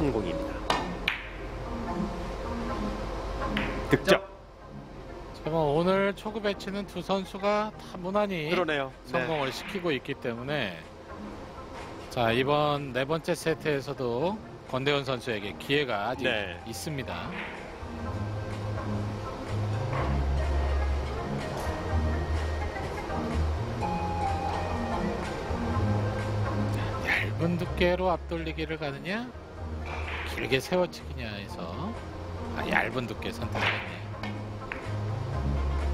성공입니다. 득점. 자, 뭐 오늘 초구 배치는 두 선수가 다 무난히 그러네요. 네. 성공을 시키고 있기 때문에 자 이번 네 번째 세트에서도 권대훈 선수에게 기회가 아직 네. 있습니다. 자, 얇은 두께로 앞돌리기를 가느냐 길게 세워치기냐 해서 아, 얇은 두께 선택했네요.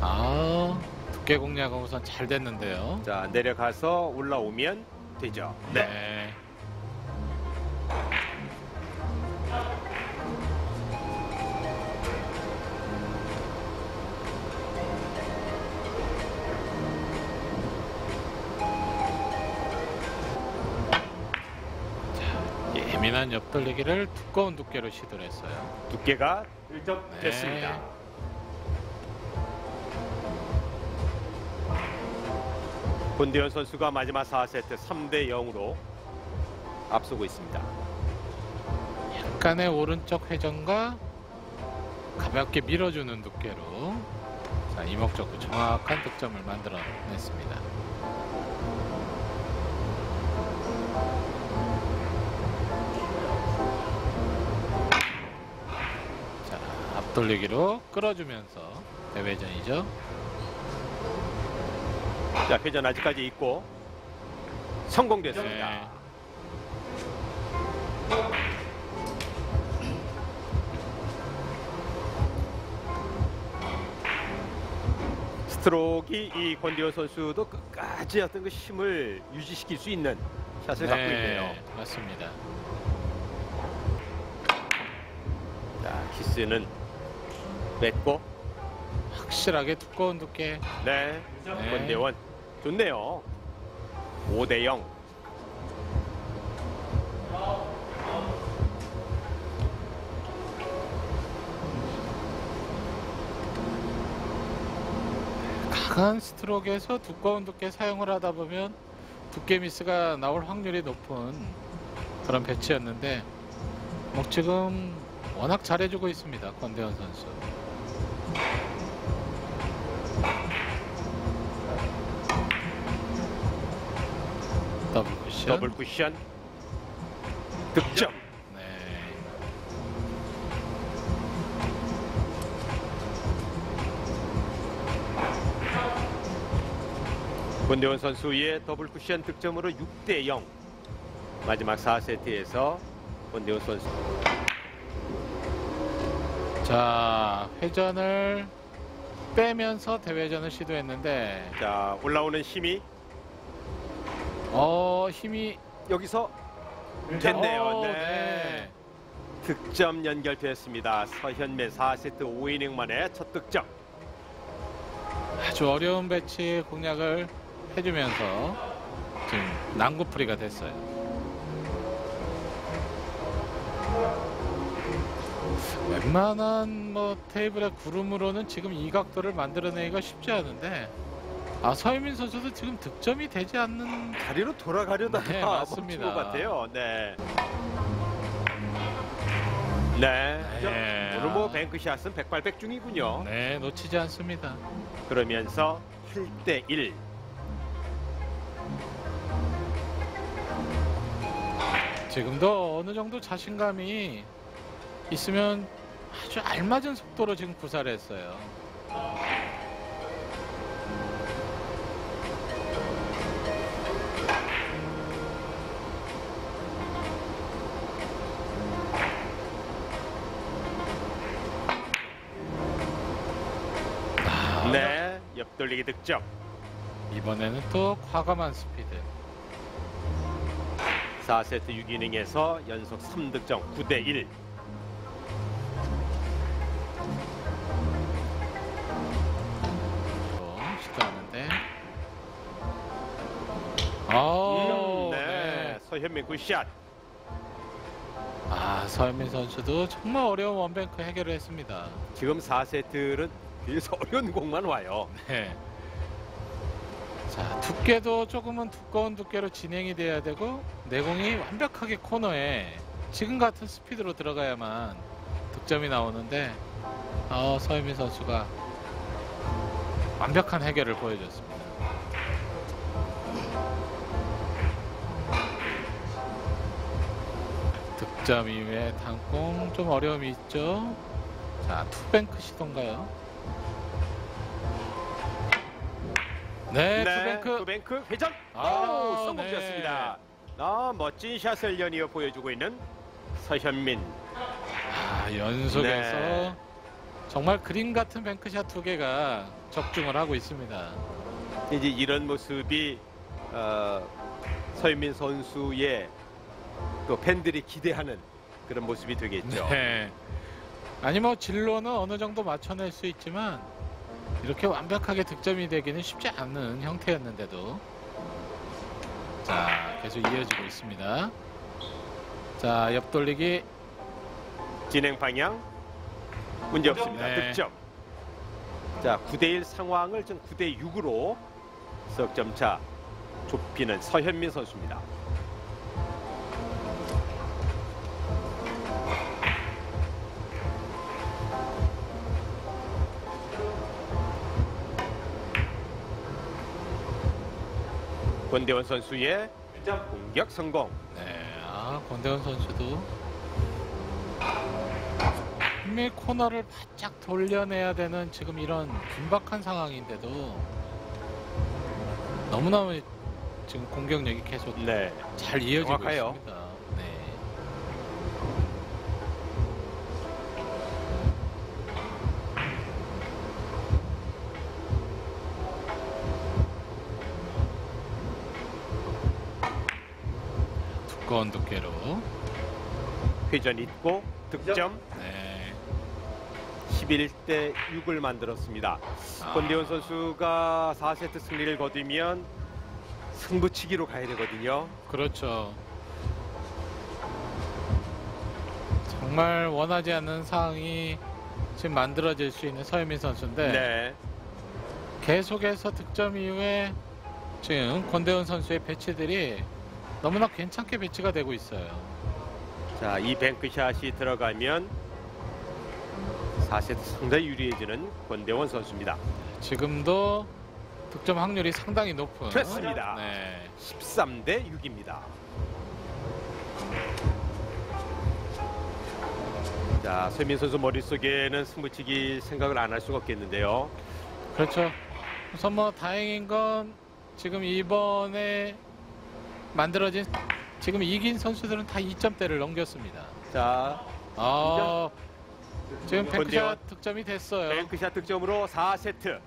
아 두께 공략은 우선 잘 됐는데요. 자 내려가서 올라오면 되죠. 네. 자, 예민한 옆돌리기를 두꺼운 두께로 시도를 했어요. 두께가 1점 네. 됐습니다. 권대현 선수가 마지막 4세트 3대 0으로 앞서고 있습니다. 약간의 오른쪽 회전과 가볍게 밀어주는 두께로 자, 이목적구 정확한 득점을 만들어냈습니다. 돌리기로 끌어주면서 대회전이죠. 자 회전 아직까지 있고 성공됐습니다. 네. 스트로크이 이 권대현 선수도 끝까지 어떤 그 힘을 유지시킬 수 있는 샷을 갖고 있네요. 맞습니다. 자 키스는 뺐고 확실하게 두꺼운 두께. 네 네. 권대원 좋네요. 5대 0. 강한 스트로크에서 두꺼운 두께 사용을 하다 보면 두께 미스가 나올 확률이 높은 그런 배치였는데 뭐 지금 워낙 잘해주고 있습니다 권대현 선수. 더블 쿠션. 더블 쿠션 득점. 네. 권대원 선수의 더블 쿠션 득점으로 6대 0. 마지막 4세트에서 권대원 선수 자 회전을 빼면서 대회전을 시도했는데 자 올라오는 힘이 어 힘이 여기서 됐네요. 어, 네. 득점 연결됐습니다. 서현매 4세트 5이닝 만에 첫 득점. 아주 어려운 배치 공략을 해주면서 지금 난구풀이가 됐어요. 웬만한 뭐 테이블의 구름으로는 지금 이 각도를 만들어내기가 쉽지 않은데 아 서유민 선수도 지금 득점이 되지 않는 다리로 돌아가려다가 네, 맞습니다. 멈춘 것 같아요. 네. 네. 네. 오늘 뭐 뱅크샷은 백발백중이군요. 네 놓치지 않습니다. 그러면서 8대 1. 지금도 어느 정도 자신감이 있으면 아주 알맞은 속도로 지금 구사를 했어요. 아, 네. 옆돌리기 득점. 이번에는 또 과감한 스피드. 4세트 6이닝에서 연속 3득점 9대 1. 네. 서현민 굿샷. 아, 서현민 선수도 정말 어려운 원뱅크 해결을 했습니다. 지금 4세트는 뒤에서 어려운 공만 와요. 네. 자, 두께도 조금은 두꺼운 두께로 진행이 돼야 되고 내공이 완벽하게 코너에 지금 같은 스피드로 들어가야만 득점이 나오는데 어, 서유민 선수가 완벽한 해결을 보여줬습니다. 득점 이후에 단공 좀 어려움이 있죠. 자, two bank 시도인가요? 네, two bank. Two bank 회전. 아, 오, 성공이었습니다. 아, 멋진 shot을 연이어 보여주고 있는 서현민. 아, 연속해서 네. 정말 그림 같은 bank shot 두 개가 적중을 하고 있습니다. 이제 이런 모습이 어, 서현민 선수의 또 팬들이 기대하는 그런 모습이 되겠죠. 네. 아니 뭐 진로는 어느 정도 맞춰낼 수 있지만 이렇게 완벽하게 득점이 되기는 쉽지 않은 형태였는데도 자 계속 이어지고 있습니다. 자 옆돌리기 진행 방향 문제 없습니다. 네. 득점. 자, 9대1 상황을 좀 9대 6으로 석점 차 좁히는 서현민 선수입니다. 권대원 선수의 공격 성공. 네, 아 권대원 선수도 분명히 코너를 바짝 돌려내야 되는 지금 이런 긴박한 상황인데도 너무너무 지금 공격력이 계속 네. 잘 이어지고 정확해요. 있습니다. 네. 두꺼운 두께로 회전 있고 득점 네. 11대 6을 만들었습니다. 아, 권대원 선수가 4세트 승리를 거두면 승부치기로 가야 되거든요. 그렇죠. 정말 원하지 않는 상황이 지금 만들어질 수 있는 서현민 선수인데 네. 계속해서 득점 이후에 지금 권대훈 선수의 배치들이 너무나 괜찮게 배치가 되고 있어요. 자, 이 뱅크샷이 들어가면 4세트 상당히 유리해지는 권대원 선수입니다. 지금도 득점 확률이 상당히 높은 됐습니다. 네. 13 대 6입니다. 자, sve민 선수 머릿속에는 승부치기 생각을 안 할 수가 없겠는데요. 그렇죠. 우선 뭐 다행인 건 지금 이번에 만들어진 지금 이긴 선수들은 다 2점대를 넘겼습니다. 자, 아, 지금. 뱅크샷 득점이 됐어요. 뱅크샷 득점으로 4세트